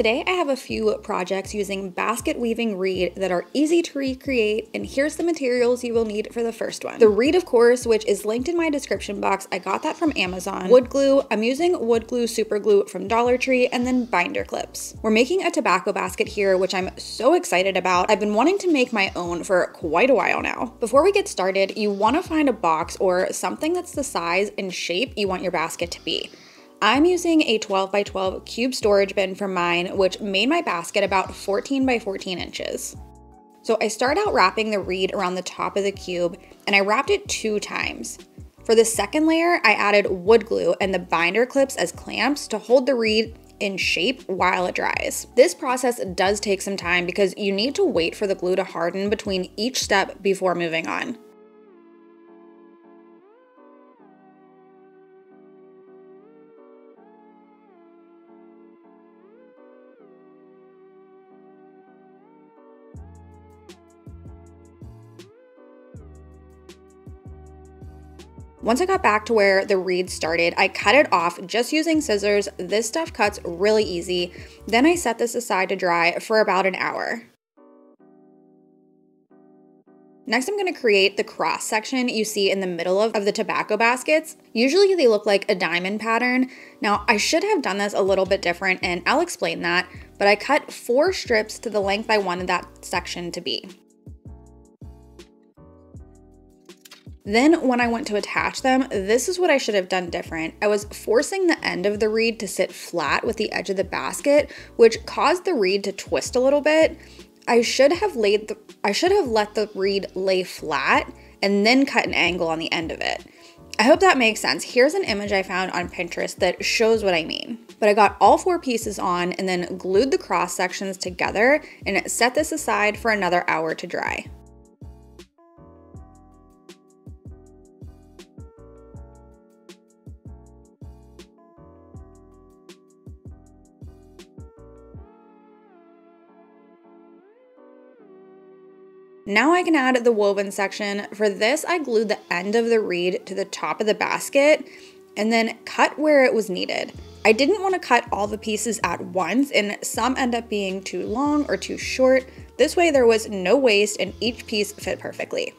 Today I have a few projects using basket weaving reed that are easy to recreate and here's the materials you will need for the first one. The reed of course which is linked in my description box, I got that from Amazon. Wood glue, I'm using wood glue super glue from Dollar Tree and then binder clips. We're making a tobacco basket here which I'm so excited about. I've been wanting to make my own for quite a while now. Before we get started you want to find a box or something that's the size and shape you want your basket to be. I'm using a 12 by 12 cube storage bin for mine, which made my basket about 14 by 14 inches. So I start out wrapping the reed around the top of the cube and I wrapped it two times. For the second layer, I added wood glue and the binder clips as clamps to hold the reed in shape while it dries. This process does take some time because you need to wait for the glue to harden between each step before moving on. Once I got back to where the reed started, I cut it off just using scissors. This stuff cuts really easy. Then I set this aside to dry for about an hour. Next, I'm gonna create the cross section you see in the middle of, of the tobacco baskets. Usually they look like a diamond pattern. Now, I should have done this a little bit different and I'll explain that, but I cut four strips to the length I wanted that section to be. Then when I went to attach them, this is what I should have done different. I was forcing the end of the reed to sit flat with the edge of the basket, which caused the reed to twist a little bit. I should have laid the I should have let the reed lay flat and then cut an angle on the end of it. I hope that makes sense. Here's an image I found on Pinterest that shows what I mean. But I got all four pieces on and then glued the cross sections together and set this aside for another hour to dry. Now I can add the woven section. For this, I glued the end of the reed to the top of the basket and then cut where it was needed. I didn't want to cut all the pieces at once and some end up being too long or too short. This way there was no waste and each piece fit perfectly.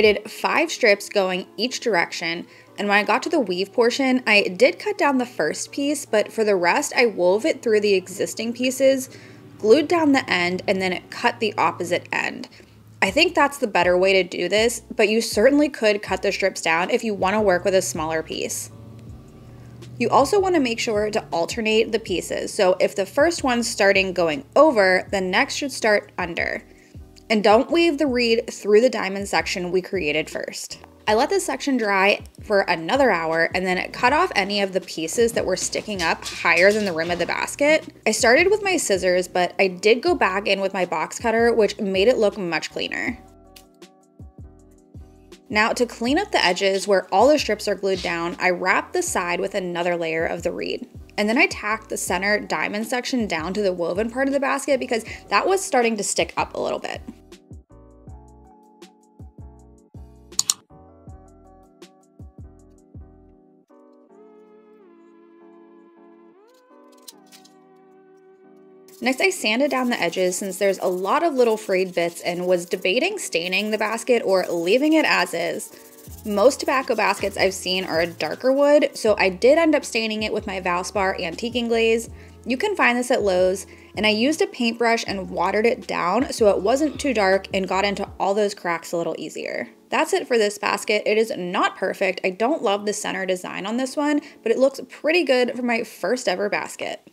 I did five strips going each direction, and when I got to the weave portion, I did cut down the first piece, but for the rest, I wove it through the existing pieces, glued down the end, and then cut the opposite end. I think that's the better way to do this, but you certainly could cut the strips down if you want to work with a smaller piece. You also want to make sure to alternate the pieces. So if the first one's starting going over, the next should start under. And don't weave the reed through the diamond section we created first. I let this section dry for another hour and then cut off any of the pieces that were sticking up higher than the rim of the basket. I started with my scissors, but I did go back in with my box cutter, which made it look much cleaner. Now to clean up the edges where all the strips are glued down, I wrapped the side with another layer of the reed. And then I tacked the center diamond section down to the woven part of the basket because that was starting to stick up a little bit. Next, I sanded down the edges since there's a lot of little frayed bits and was debating staining the basket or leaving it as is. Most tobacco baskets I've seen are a darker wood, so I did end up staining it with my Valspar Antiquing Glaze. You can find this at Lowe's, and I used a paintbrush and watered it down so it wasn't too dark and got into all those cracks a little easier. That's it for this basket. It is not perfect. I don't love the center design on this one, but it looks pretty good for my first ever basket.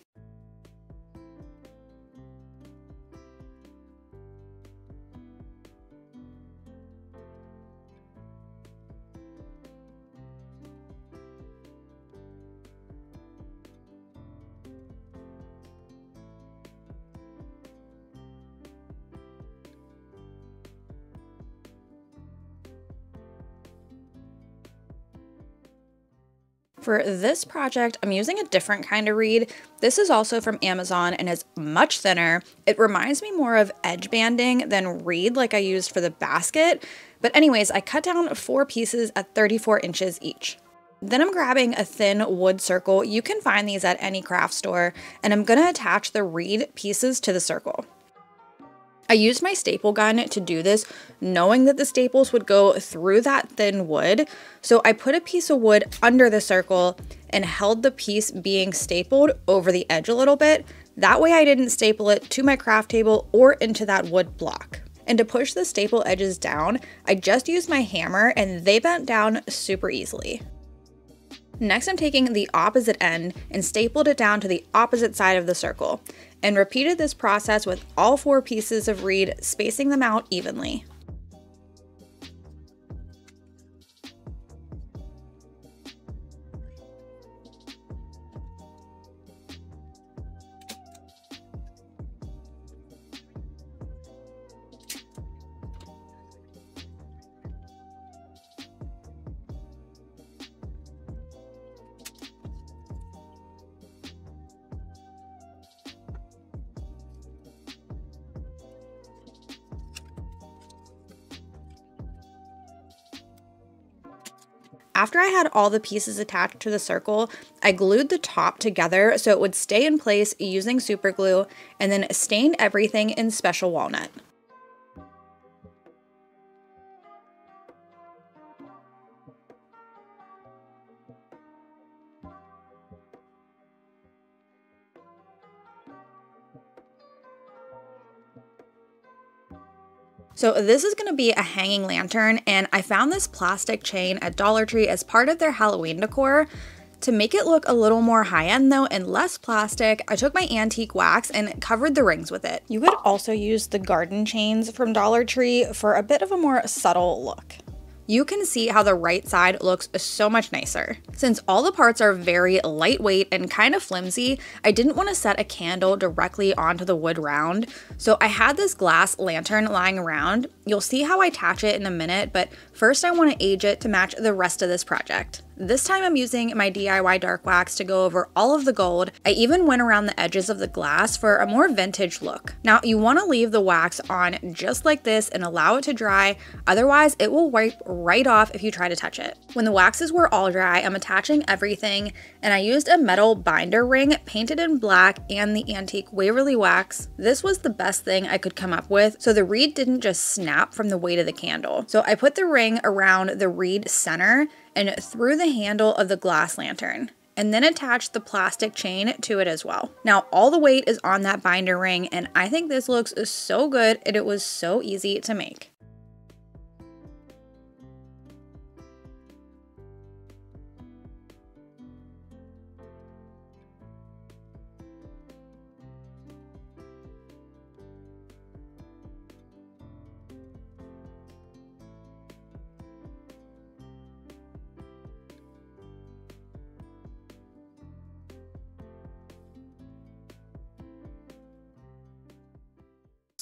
For this project, I'm using a different kind of reed. This is also from Amazon and is much thinner. It reminds me more of edge banding than reed like I used for the basket. But anyways, I cut down four pieces at 34 inches each. Then I'm grabbing a thin wood circle. You can find these at any craft store, and I'm gonna attach the reed pieces to the circle. I used my staple gun to do this, knowing that the staples would go through that thin wood. So I put a piece of wood under the circle and held the piece being stapled over the edge a little bit. That way I didn't staple it to my craft table or into that wood block. And to push the staple edges down, I just used my hammer and they bent down super easily. Next, I'm taking the opposite end and stapled it down to the opposite side of the circle, and repeated this process with all four pieces of reed, spacing them out evenly. After I had all the pieces attached to the circle, I glued the top together so it would stay in place using super glue and then stained everything in special walnut. So this is going to be a hanging lantern and I found this plastic chain at Dollar Tree as part of their Halloween decor. To make it look a little more high-end though and less plastic, I took my antique wax and covered the rings with it. You could also use the garden chains from Dollar Tree for a bit of a more subtle look you can see how the right side looks so much nicer. Since all the parts are very lightweight and kind of flimsy, I didn't want to set a candle directly onto the wood round, so I had this glass lantern lying around. You'll see how I attach it in a minute, but first I want to age it to match the rest of this project. This time I'm using my DIY dark wax to go over all of the gold. I even went around the edges of the glass for a more vintage look. Now you want to leave the wax on just like this and allow it to dry, otherwise it will wipe right off if you try to touch it. When the waxes were all dry, I'm attaching everything and I used a metal binder ring painted in black and the antique Waverly wax. This was the best thing I could come up with so the reed didn't just snap from the weight of the candle. So I put the ring around the reed center and through the handle of the glass lantern and then attach the plastic chain to it as well. Now all the weight is on that binder ring and I think this looks so good and it was so easy to make.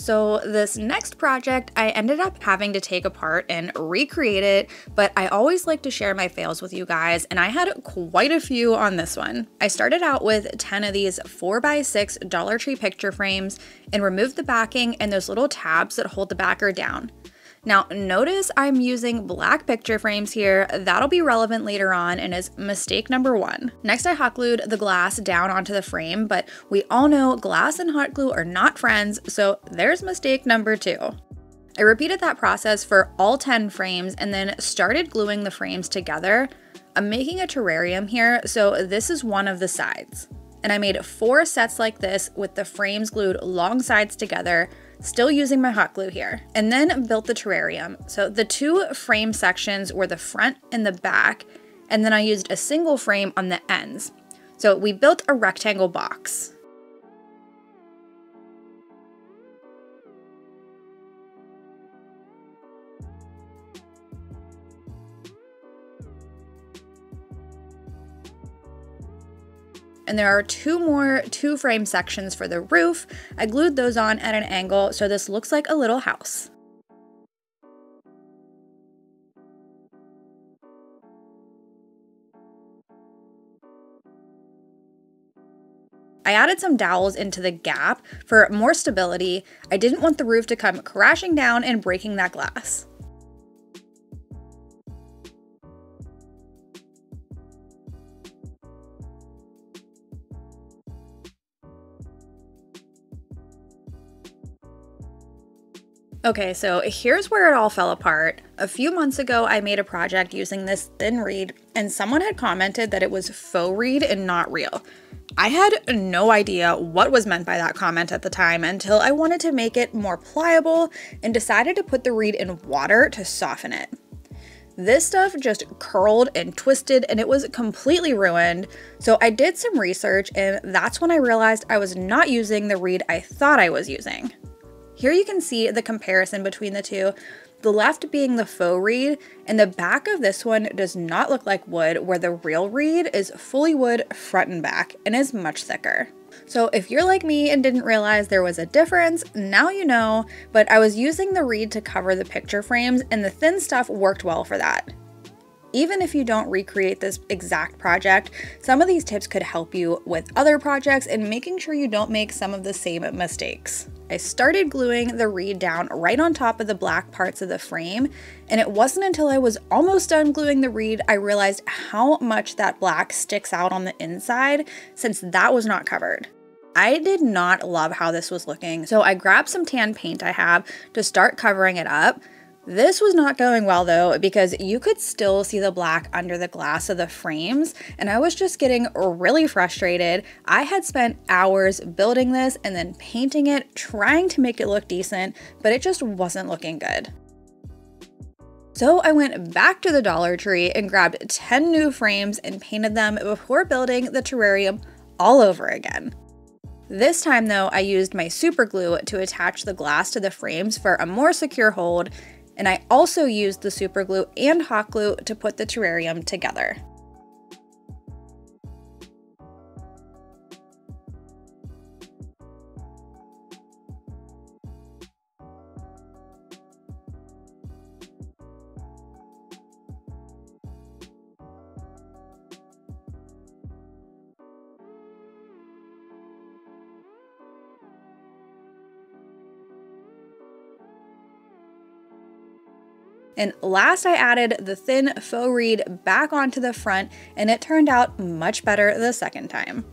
So this next project, I ended up having to take apart and recreate it, but I always like to share my fails with you guys, and I had quite a few on this one. I started out with 10 of these 4x6 Dollar Tree picture frames and removed the backing and those little tabs that hold the backer down. Now notice I'm using black picture frames here, that'll be relevant later on and is mistake number one. Next I hot glued the glass down onto the frame, but we all know glass and hot glue are not friends, so there's mistake number two. I repeated that process for all 10 frames and then started gluing the frames together. I'm making a terrarium here, so this is one of the sides. And I made four sets like this with the frames glued long sides together, still using my hot glue here, and then built the terrarium. So the two frame sections were the front and the back, and then I used a single frame on the ends. So we built a rectangle box. and there are two more two frame sections for the roof. I glued those on at an angle so this looks like a little house. I added some dowels into the gap for more stability. I didn't want the roof to come crashing down and breaking that glass. Okay, so here's where it all fell apart. A few months ago, I made a project using this thin reed, and someone had commented that it was faux reed and not real. I had no idea what was meant by that comment at the time until I wanted to make it more pliable and decided to put the reed in water to soften it. This stuff just curled and twisted and it was completely ruined. So I did some research and that's when I realized I was not using the reed I thought I was using. Here you can see the comparison between the two, the left being the faux reed, and the back of this one does not look like wood, where the real reed is fully wood front and back and is much thicker. So if you're like me and didn't realize there was a difference, now you know, but I was using the reed to cover the picture frames and the thin stuff worked well for that. Even if you don't recreate this exact project, some of these tips could help you with other projects and making sure you don't make some of the same mistakes. I started gluing the reed down right on top of the black parts of the frame, and it wasn't until I was almost done gluing the reed I realized how much that black sticks out on the inside since that was not covered. I did not love how this was looking, so I grabbed some tan paint I have to start covering it up, this was not going well though because you could still see the black under the glass of the frames and I was just getting really frustrated. I had spent hours building this and then painting it, trying to make it look decent, but it just wasn't looking good. So I went back to the Dollar Tree and grabbed 10 new frames and painted them before building the terrarium all over again. This time though, I used my super glue to attach the glass to the frames for a more secure hold and I also used the super glue and hot glue to put the terrarium together. And last I added the thin faux reed back onto the front and it turned out much better the second time.